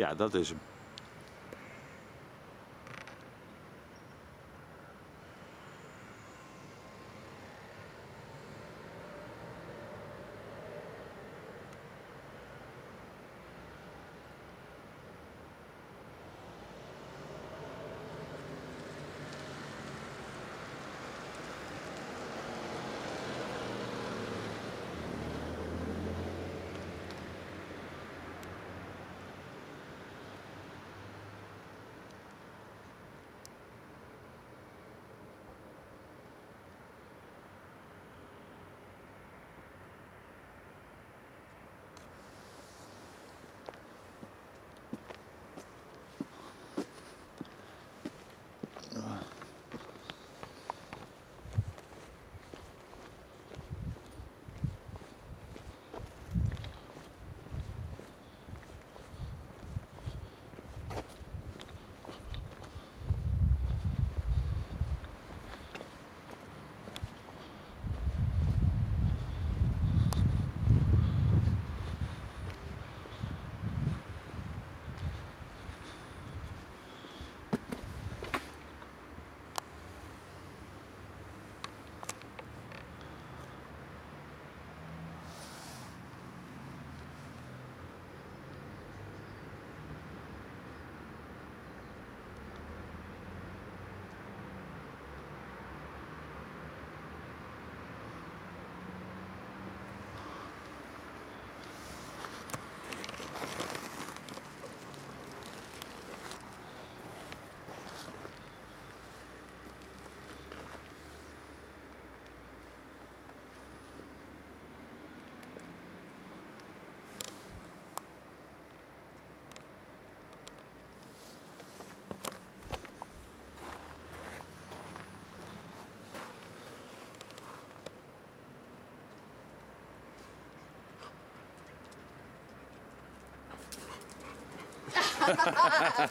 Ja, dat is hem.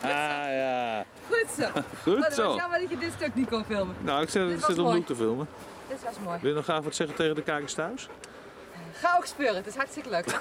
Ja. Goed zo. Goed Oh, dat zo. was jammer dat je dit stuk niet kon filmen. Nou, ik zit, zit om te filmen. Dit was mooi. Wil je nog graag wat zeggen tegen de kijkers thuis? Ga ook speuren, het is hartstikke leuk.